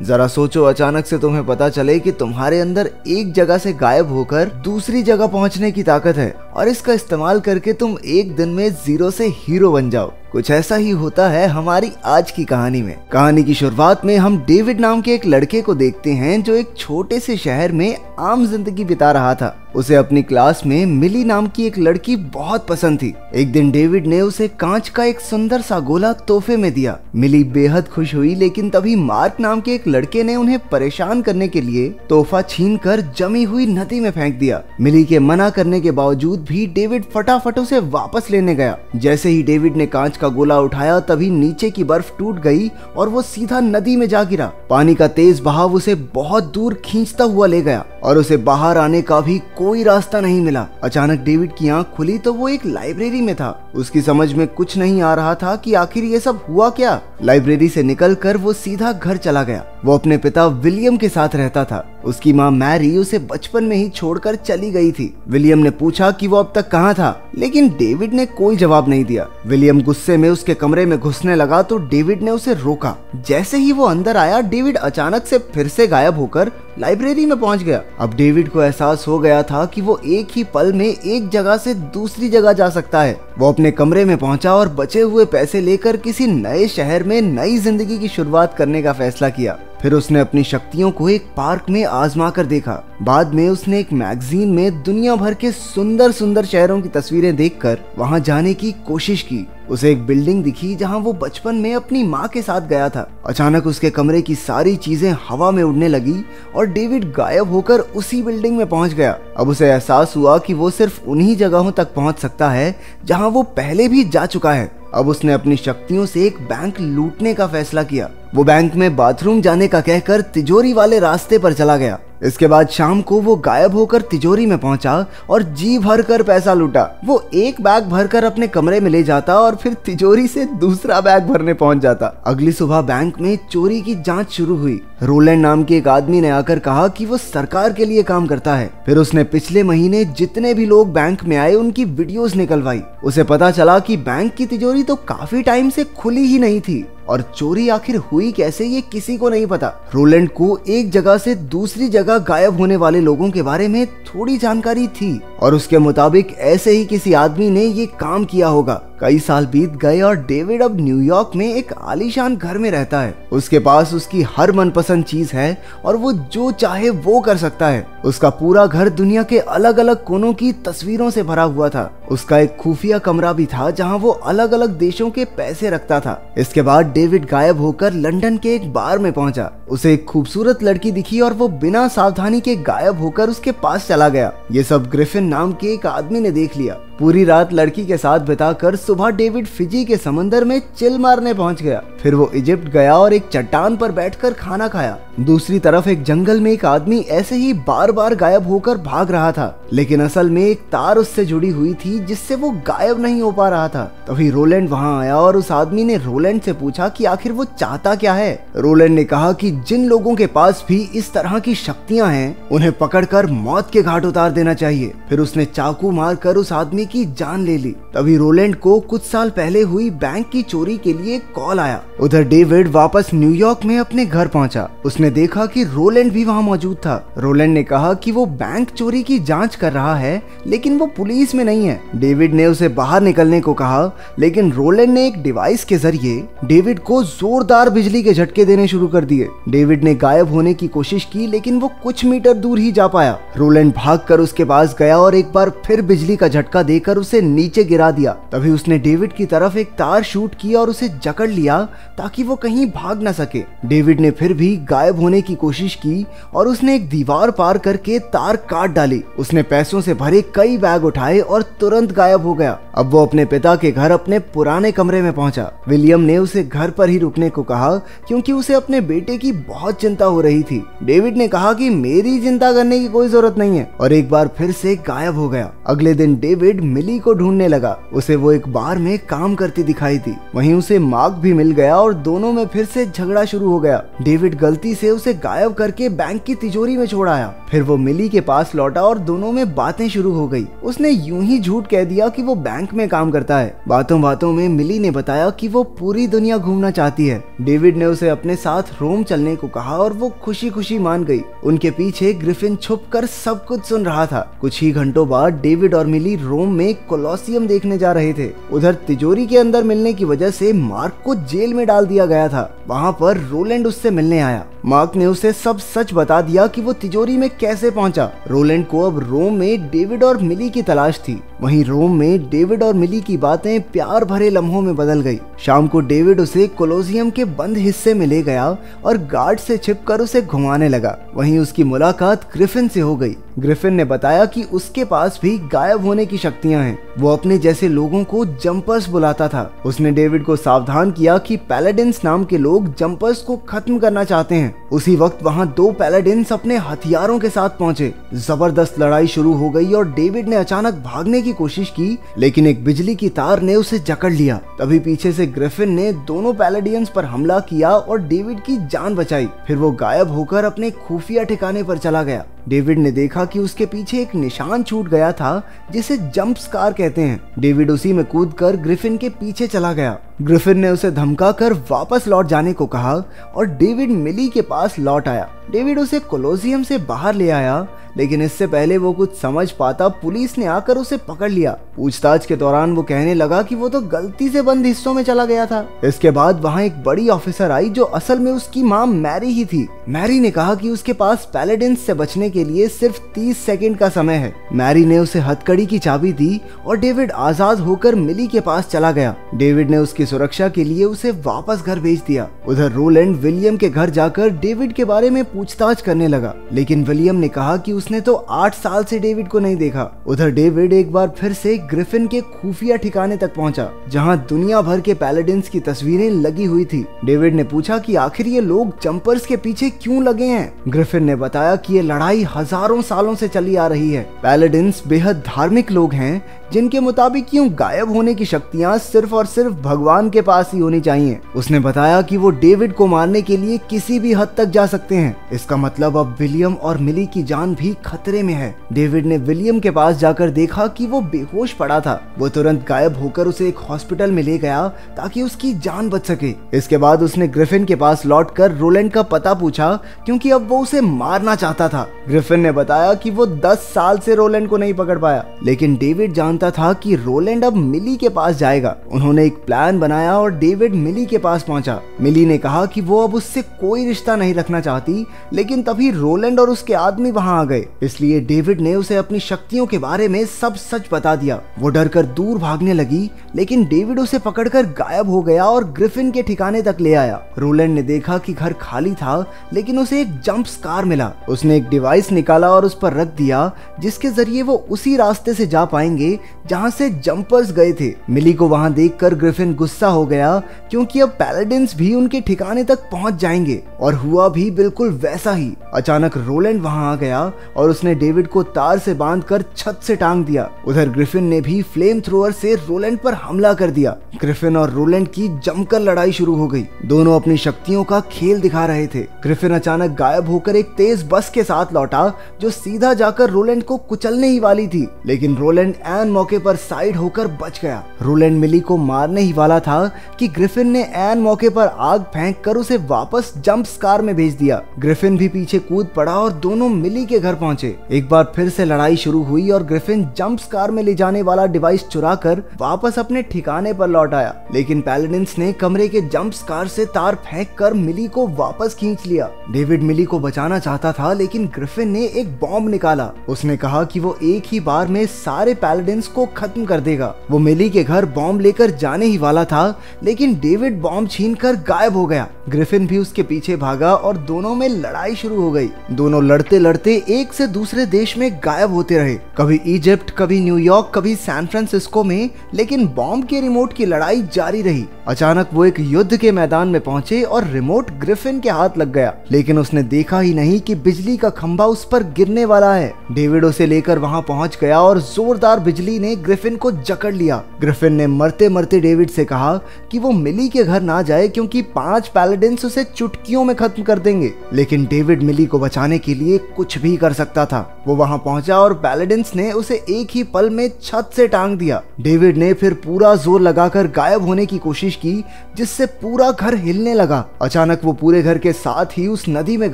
जरा सोचो, अचानक से तुम्हें पता चले कि तुम्हारे अंदर एक जगह से गायब होकर दूसरी जगह पहुँचने की ताकत है। और इसका इस्तेमाल करके तुम एक दिन में ज़ीरो से हीरो बन जाओ। कुछ ऐसा ही होता है हमारी आज की कहानी में। कहानी की शुरुआत में हम डेविड नाम के एक लड़के को देखते हैं जो एक छोटे से शहर में आम ज़िंदगी बिता रहा था। उसे अपनी क्लास में मिली नाम की एक लड़की बहुत पसंद थी। एक दिन डेविड ने उसे कांच का एक सुंदर सा गोला तोहफे में दिया। मिली बेहद खुश हुई, लेकिन तभी मार्क नाम के एक लड़के ने उन्हें परेशान करने के लिए तोहफा छीन कर जमी हुई नदी में फेंक दिया। मिली के मना करने के बावजूद भी डेविड फटाफट उसे वापस लेने गया। जैसे ही डेविड ने कांच का गोला उठाया, तभी नीचे की बर्फ़ टूट गई और वो सीधा नदी में जा गिरा। पानी का तेज बहाव उसे बहुत दूर खींचता हुआ ले गया। और उसे बाहर आने का भी कोई रास्ता नहीं मिला। अचानक डेविड की आँख खुली तो वो एक लाइब्रेरी में था। उसकी समझ में कुछ नहीं आ रहा था कि आखिर ये सब हुआ क्या। लाइब्रेरी से निकलकर वो सीधा घर चला गया। वो अपने पिता विलियम के साथ रहता था। उसकी माँ मैरी उसे बचपन में ही छोड़कर चली गई थी। विलियम ने पूछा कि वो अब तक कहाँ था, लेकिन डेविड ने कोई जवाब नहीं दिया। विलियम गुस्से में उसके कमरे में घुसने लगा तो डेविड ने उसे रोका। जैसे ही वो अंदर आया, डेविड अचानक से फिर से गायब होकर लाइब्रेरी में पहुँच गया। अब डेविड को एहसास हो गया था कि वो एक ही पल में एक जगह से दूसरी जगह जा सकता है। वो अपने कमरे में पहुँचा और बचे हुए पैसे लेकर किसी नए शहर में नई ज़िंदगी की शुरुआत करने का फैसला किया। फिर उसने अपनी शक्तियों को एक पार्क में आजमा कर देखा। बाद में उसने एक मैगजीन में दुनिया भर के सुंदर सुंदर शहरों की तस्वीरें देखकर वहाँ जाने की कोशिश की। उसे एक बिल्डिंग दिखी जहाँ वो बचपन में अपनी माँ के साथ गया था। अचानक उसके कमरे की सारी चीज़ें हवा में उड़ने लगी और डेविड गायब होकर उसी बिल्डिंग में पहुँच गया। अब उसे एहसास हुआ कि वो सिर्फ़ उन्हीं जगहों तक पहुँच सकता है जहाँ वो पहले भी जा चुका है। अब उसने अपनी शक्तियों से एक बैंक लूटने का फैसला किया। वो बैंक में बाथरूम जाने का कहकर तिजोरी वाले रास्ते पर चला गया। इसके बाद शाम को वो गायब होकर तिजोरी में पहुँचा और जी भर कर पैसा लूटा। वो एक बैग भर कर अपने कमरे में ले जाता और फिर तिजोरी से दूसरा बैग भरने पहुँच जाता। अगली सुबह बैंक में चोरी की जाँच शुरू हुई। रोलैंड नाम के एक आदमी ने आकर कहा कि वो सरकार के लिए काम करता है। फिर उसने पिछले महीने जितने भी लोग बैंक में आए, उनकी वीडियोस निकलवाई। उसे पता चला कि बैंक की तिजोरी तो काफ़ी टाइम से खुली ही नहीं थी। और चोरी आखिर हुई कैसे, ये किसी को नहीं पता। रोलैंड को एक जगह से दूसरी जगह गायब होने वाले लोगों के बारे में थोड़ी जानकारी थी। और उसके मुताबिक ऐसे ही किसी आदमी ने ये काम किया होगा। कई साल बीत गए और डेविड अब न्यूयॉर्क में एक आलीशान घर में रहता है। उसके पास उसकी हर मनपसंद चीज़ है और वो जो चाहे वो कर सकता है। उसका पूरा घर दुनिया के अलग अलग कोनों की तस्वीरों से भरा हुआ था। उसका एक खुफिया कमरा भी था जहाँ वो अलग अलग देशों के पैसे रखता था। इसके बाद डेविड गायब होकर लंदन के एक बार में पहुँचा। उसे एक खूबसूरत लड़की दिखी और वो बिना सावधानी के गायब होकर उसके पास चला गया। ये सब ग्रिफिन नाम के एक आदमी ने देख लिया। पूरी रात लड़की के साथ बिताकर सुबह डेविड फिजी के समंदर में चिल मारने पहुँच गया। फिर वो इजिप्ट गया और एक चट्टान पर बैठकर खाना खाया। दूसरी तरफ़ एक जंगल में एक आदमी ऐसे ही बार बार गायब होकर भाग रहा था, लेकिन असल में एक तार उससे जुड़ी हुई थी जिससे वो गायब नहीं हो पा रहा था। तभी रोलैंड वहाँ आया और उस आदमी ने रोलैंड से पूछा कि आखिर वो चाहता क्या है। रोलैंड ने कहा कि जिन लोगों के पास भी इस तरह की शक्तियाँ हैं, उन्हें पकड़कर मौत के घाट उतार देना चाहिए। फिर उसने चाकू मारकर उस आदमी की जान ले ली। तभी रोलैंड को कुछ साल पहले हुई बैंक की चोरी के लिए कॉल आया। उधर डेविड वापस न्यूयॉर्क में अपने घर पहुँचा। उसने देखा कि रोलैंड भी वहाँ मौजूद था। रोलैंड ने कहा कि वो बैंक चोरी की जाँच कर रहा है, लेकिन वो पुलिस में नहीं है। डेविड ने उसे बाहर निकलने को कहा, लेकिन रोलैंड ने एक डिवाइस के ज़रिए डेविड को जोरदार बिजली के झटके देने शुरू कर दिए। डेविड ने गायब होने की कोशिश की, लेकिन वो कुछ मीटर दूर ही जा पाया। रोलैंड भागकर उसके पास गया और एक बार फिर बिजली का झटका देकर उसे नीचे गिरा दिया। तभी उसने डेविड की तरफ़ एक तार शूट किया और उसे जकड़ लिया ताकि वो कहीं भाग न सके। डेविड ने फिर भी गायब होने की कोशिश की और उसने एक दीवार पार करके तार काट डाली। उसने पैसों से भरे कई बैग उठाए और तुरंत गायब हो गया। अब वो अपने पिता के घर अपने पुराने कमरे में पहुँचा। विलियम ने उसे घर पर ही रुकने को कहा, क्योंकि उसे अपने बेटे की बहुत चिंता हो रही थी। डेविड ने कहा कि मेरी चिंता करने की कोई ज़रूरत नहीं है, और एक बार फिर से गायब हो गया। अगले दिन डेविड मिली को ढूँढने लगा। उसे वो एक बार में काम करती दिखाई थी। वहीं उसे मार्क भी मिल गया, और दोनों में फिर से झगड़ा शुरू हो गया। डेविड गलती से उसे गायब करके बैंक की तिजोरी में छोड़ आया। फिर वो मिली के पास लौटा, और दोनों में बातें शुरू हो गई। उसने यूँ ही झूठ कह दिया कि वो बैंक में काम करता है। बातों बातों में मिली ने बताया कि वो पूरी दुनिया घूमना चाहती है। डेविड ने उसे अपने साथ रोम चलने को कहा और वो खुशी खुशी मान गई। उनके पीछे ग्रिफिन छुप कर सब कुछ सुन रहा था। कुछ ही घंटों बाद डेविड और मिली रोम में कोलोसियम देखने जा रहे थे। उधर तिजोरी के अंदर मिलने की वजह से मार्क को जेल में डाल दिया गया था। वहाँ पर रोलैंड उससे मिलने आया। मार्क ने उसे सब सच बता दिया कि वो तिजोरी में कैसे पहुँचा। रोलैंड को अब रोम में डेविड और मिली की तलाश थी। वहीं रोम में डेविड और मिली की बातें प्यार भरे लम्हों में बदल गई। शाम को डेविड उसे कोलोजियम के बंद हिस्से में ले गया और गार्ड से छिपकर उसे घुमाने लगा। वहीं उसकी मुलाकात ग्रिफिन से हो गई। ग्रिफिन ने बताया कि उसके पास भी गायब होने की शक्तियाँ हैं। वो अपने जैसे लोगों को जंपर्स बुलाता था। उसने डेविड को सावधान किया कि पैलेडिन्स नाम के लोग जंपर्स को खत्म करना चाहते हैं। उसी वक्त वहाँ दो पैलेडिन्स अपने हथियारों के साथ पहुँचे। ज़बरदस्त लड़ाई शुरू हो गई और डेविड ने अचानक भागने की कोशिश की, लेकिन एक बिजली की तार ने उसे जकड़ लिया। तभी पीछे से ग्रिफिन ने दोनों पैलेडियंस पर हमला किया और डेविड की जान बचाई। फिर वो गायब होकर अपने खुफिया ठिकाने पर चला गया। डेविड ने देखा कि उसके पीछे एक निशान छूट गया था, जिसे जंप स्कार कहते हैं। डेविड उसी में कूद कर ग्रिफिन के पीछे चला गया। ग्रिफिन ने उसे धमका कर वापस लौट जाने को कहा और डेविड मिली के पास लौट आया। डेविड उसे कोलोजियम से बाहर ले आया, लेकिन इससे पहले वो कुछ समझ पाता पुलिस ने आकर उसे पकड़ लिया। पूछताछ के दौरान वो कहने लगा कि वो तो गलती से बंद हिस्सों में चला गया था। इसके बाद वहाँ एक बड़ी ऑफिसर आई जो असल में उसकी माँ मैरी ही थी। मैरी ने कहा कि उसके पास पैलेडिन से बचने के लिए सिर्फ़ 30 सेकंड का समय है। मैरी ने उसे हथकड़ी की चाबी दी और डेविड आज़ाद होकर मिली के पास चला गया। डेविड ने उसकी सुरक्षा के लिए उसे वापस घर भेज दिया। उधर रोलैंड विलियम के घर जाकर डेविड के बारे में पूछताछ करने लगा। लेकिन विलियम ने कहा कि उसने तो आठ साल से डेविड को नहीं देखा। उधर डेविड एक बार फिर से ग्रिफिन के खुफिया ठिकाने तक पहुँचा, जहाँ दुनिया भर के पैलेडिन्स की तस्वीरें लगी हुई थी। डेविड ने पूछा कि आखिर ये लोग जंपर्स के पीछे क्यों लगे हैं? ग्रिफिन ने बताया कि ये लड़ाई हज़ारों सालों से चली आ रही है। पैलेडिन्स बेहद धार्मिक लोग हैं, जिनके मुताबिक यूँ गायब होने की शक्तियाँ सिर्फ़ और सिर्फ़ भगवान के पास ही होनी चाहिए। उसने बताया कि वो डेविड को मारने के लिए किसी भी हद तक जा सकते हैं। इसका मतलब अब विलियम और मिली की जान भी खतरे में है। डेविड ने विलियम के पास जाकर देखा कि वो बेहोश पड़ा था। वो तुरंत गायब होकर उसे एक हॉस्पिटल में ले गया ताकि उसकी जान बच सके। इसके बाद उसने ग्रिफिन के पास लौट कर रोलैंड का पता पूछा, क्योंकि अब वो उसे मारना चाहता था। ग्रिफिन ने बताया कि वो दस साल से रोलैंड को नहीं पकड़ पाया। लेकिन डेविड जानता था कि रोलैंड अब मिली के पास जाएगा। उन्होंने एक प्लान बनाया और डेविड मिली के पास पहुँचा। मिली ने कहा कि वो अब उससे कोई रिश्ता नहीं रखना चाहती, लेकिन तभी रोलैंड और उसके आदमी वहाँ आ गए। इसलिए डेविड ने उसे अपनी शक्तियों के बारे में सब सच बता दिया। वो डर कर दूर भागने लगी, लेकिन डेविड उसे पकड़कर गायब हो गया और ग्रिफिन के ठिकाने तक ले आया। रोलैंड ने देखा कि घर खाली था, लेकिन उसे एक जंप स्कार मिला। उसने एक डिवाइस निकाला और उस पर रख दिया, जिसके ज़रिए वो उसी रास्ते से जा पाएँगे जहाँ से जंपर्स गए थे। मिली को वहाँ देखकर ग्रिफिन गुस्सा हो गया, क्योंकि अब पैलेडिन्स भी उनके ठिकाने तक पहुँच जाएँगे, और हुआ भी बिल्कुल वैसा ही। अचानक रोलैंड वहाँ आ गया, और उसने डेविड को तार से बांधकर छत से टांग दिया। उधर ग्रिफिन ने भी फ्लेम थ्रोअर से रोलैंड पर हमला कर दिया। ग्रिफिन और रोलैंड की जमकर लड़ाई शुरू हो गई। दोनों अपनी शक्तियों का खेल दिखा रहे थे। ग्रिफिन अचानक गायब होकर एक तेज बस के साथ लौटा। जो सीधा जाकर रोलैंड को कुचलने ही वाली थी। लेकिन रोलैंड एन मौके पर साइड होकर बच गया। रोलैंड मिली को मारने ही वाला था कि ग्रिफिन ने एन मौके पर आग फेंक कर उसे वापस जंप स्कार में भेज दिया। ग्रिफिन भी पीछे कूद पड़ा और दोनों मिली के घर पहुँचे। एक बार फिर से लड़ाई शुरू हुई और ग्रिफिन जंप स्कार में ले जाने वाला डिवाइस चुरा कर वापस अपने ठिकाने पर लौट आया। लेकिन पैलेडिन्स ने कमरे के जंप स्कार से तार फेंक कर मिली को वापस खींच लिया। डेविड मिली को बचाना चाहता था, लेकिन ग्रिफिन ने एक बॉम्ब निकाला। उसने कहा कि वो एक ही बार में सारे पैलेडिन्स को खत्म कर देगा। वो मिली के घर बॉम्ब लेकर जाने ही वाला था, लेकिन डेविड बॉम्ब छीन कर गायब हो गया। ग्रिफिन भी उसके पीछे भागा और दोनों में लड़ाई शुरू हो गई। दोनों लड़ते लड़ते एक से दूसरे देश में गायब होते रहे। कभी इजिप्ट, कभी न्यूयॉर्क कभी सैन फ्रांसिस्को में, लेकिन बॉम्ब के रिमोट की लड़ाई जारी रही। अचानक वो एक युद्ध के मैदान में पहुँचे और रिमोट ग्रिफिन के हाथ लग गया। लेकिन उसने देखा ही नहीं कि बिजली का खंभा उस पर गिरने वाला है। डेविड उसे लेकर वहाँ पहुँच गया और जोरदार बिजली ने ग्रिफिन को जकड़ लिया। ग्रिफिन ने मरते मरते डेविड से कहा कि वो मिली के घर ना जाए क्योंकि पाँच पैलेडिन्स उसे चुटकियों में खत्म कर देंगे। लेकिन डेविड मिली को बचाने के लिए कुछ भी कर सकता था। वो वहाँ पहुँचा और पैलेडिन्स ने उसे एक ही पल में छत से टांग दिया। डेविड ने फिर पूरा ज़ोर लगाकर गायब होने की कोशिश की, जिससे पूरा घर हिलने लगा। अचानक वो पूरे घर के साथ ही उस नदी में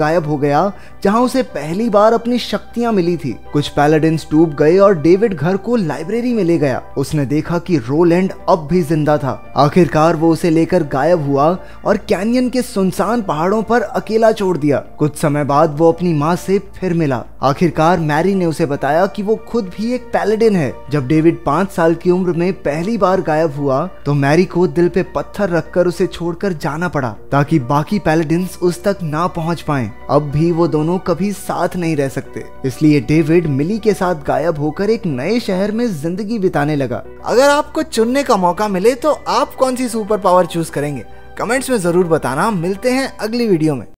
गायब हो गया, जहाँ उसे पहली बार अपनी शक्तियाँ मिली थी। कुछ पैलेडेंस डूब गए और डेविड घर को लाइब्रेरी में ले गया। उसने देखा कि रोलैंड अब भी ज़िंदा था। आखिरकार वो उसे लेकर गायब हुआ और कैनियन के सुनसान पहाड़ों पर अकेला छोड़ दिया। कुछ समय बाद वो अपनी माँ से फिर मिला। आखिरकार मैरी ने उसे बताया कि वो खुद भी एक पैलेडिन है। जब डेविड पाँच साल की उम्र में पहली बार गायब हुआ तो मैरी को दिल पे पत्थर रखकर उसे छोड़कर जाना पड़ा, ताकि बाकी पैलेडिन उस तक ना पहुँच पाए। अब भी वो दोनों कभी साथ नहीं रह सकते। इसलिए डेविड मिली के साथ गायब होकर एक नए शहर में ज़िंदगी बिताने लगा। अगर आपको चुनने का मौका मिले तो आप कौन सी सुपर पावर चूज़ करेंगे? कमेंट्स में ज़रूर बताना। मिलते हैं अगली वीडियो में।